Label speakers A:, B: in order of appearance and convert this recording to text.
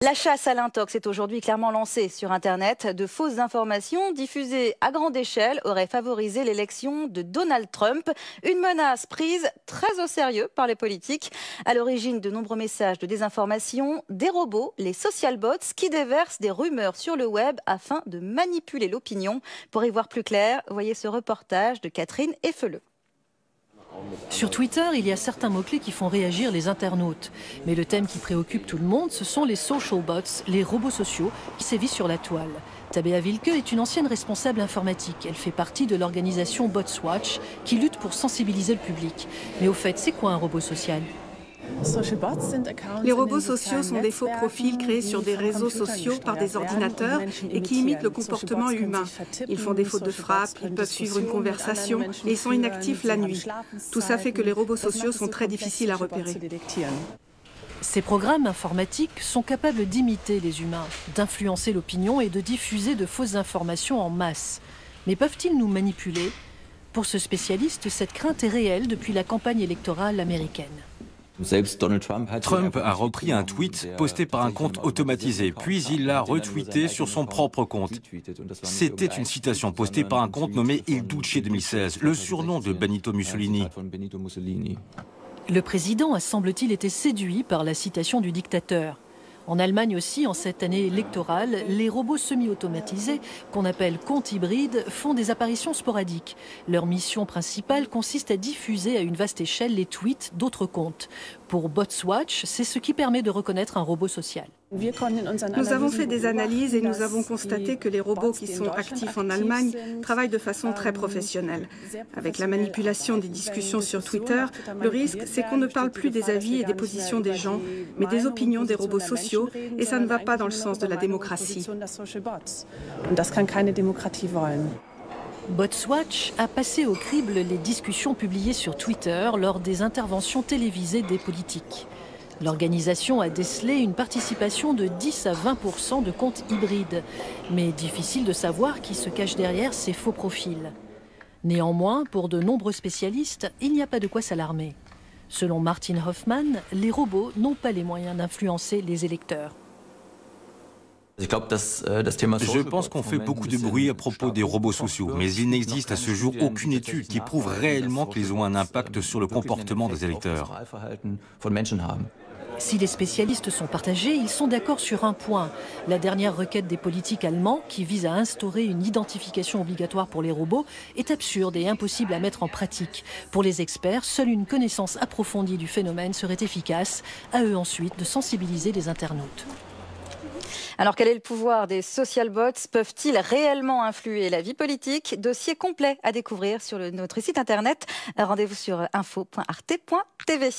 A: La chasse à l'intox est aujourd'hui clairement lancée sur Internet. De fausses informations diffusées à grande échelle auraient favorisé l'élection de Donald Trump. Une menace prise très au sérieux par les politiques. À l'origine de nombreux messages de désinformation, des robots, les social bots, qui déversent des rumeurs sur le web afin de manipuler l'opinion. Pour y voir plus clair, voyez ce reportage de Catherine Effeleux.
B: Sur Twitter, il y a certains mots-clés qui font réagir les internautes. Mais le thème qui préoccupe tout le monde, ce sont les social bots, les robots sociaux, qui sévissent sur la toile. Tabea Wilke est une ancienne responsable informatique. Elle fait partie de l'organisation Botswatch, qui lutte pour sensibiliser le public. Mais au fait, c'est quoi un robot social?
C: Les robots sociaux sont des faux profils créés sur des réseaux sociaux par des ordinateurs et qui imitent le comportement humain. Ils font des fautes de frappe, ils peuvent suivre une conversation et ils sont inactifs la nuit. Tout ça fait que les robots sociaux sont très difficiles à repérer.
B: Ces programmes informatiques sont capables d'imiter les humains, d'influencer l'opinion et de diffuser de fausses informations en masse. Mais peuvent-ils nous manipuler? Pour ce spécialiste, cette crainte est réelle depuis la campagne électorale américaine.
D: Trump a repris un tweet posté par un compte automatisé, puis il l'a retweeté sur son propre compte. C'était une citation postée par un compte nommé Il Duce 2016, le surnom de Benito Mussolini.
B: Le président a semble-t-il été séduit par la citation du dictateur. En Allemagne aussi, en cette année électorale, les robots semi-automatisés, qu'on appelle comptes hybrides, font des apparitions sporadiques. Leur mission principale consiste à diffuser à une vaste échelle les tweets d'autres comptes. Pour Botswatch, c'est ce qui permet de reconnaître un robot social.
C: Nous avons fait des analyses et nous avons constaté que les robots qui sont actifs en Allemagne travaillent de façon très professionnelle. Avec la manipulation des discussions sur Twitter, le risque, c'est qu'on ne parle plus des avis et des positions des gens, mais des opinions des robots sociaux, et ça ne va pas dans le sens de la démocratie.
B: Botswatch a passé au crible les discussions publiées sur Twitter lors des interventions télévisées des politiques. L'organisation a décelé une participation de 10 à 20% de comptes hybrides, mais difficile de savoir qui se cache derrière ces faux profils. Néanmoins, pour de nombreux spécialistes, il n'y a pas de quoi s'alarmer. Selon Martin Hoffman, les robots n'ont pas les moyens d'influencer les électeurs.
D: Äh, Je pense qu'on fait beaucoup de bruit à propos des robots sociaux, mais il n'existe à ce jour aucune étude qui prouve réellement qu'ils ont un impact sur le comportement des électeurs.
B: Si les spécialistes sont partagés, ils sont d'accord sur un point. La dernière requête des politiques allemands, qui vise à instaurer une identification obligatoire pour les robots, est absurde et impossible à mettre en pratique. Pour les experts, seule une connaissance approfondie du phénomène serait efficace. À eux ensuite de sensibiliser les internautes.
A: Alors quel est le pouvoir des social bots? Peuvent-ils réellement influer la vie politique? Dossier complet à découvrir sur notre site internet. Rendez-vous sur info.arte.tv.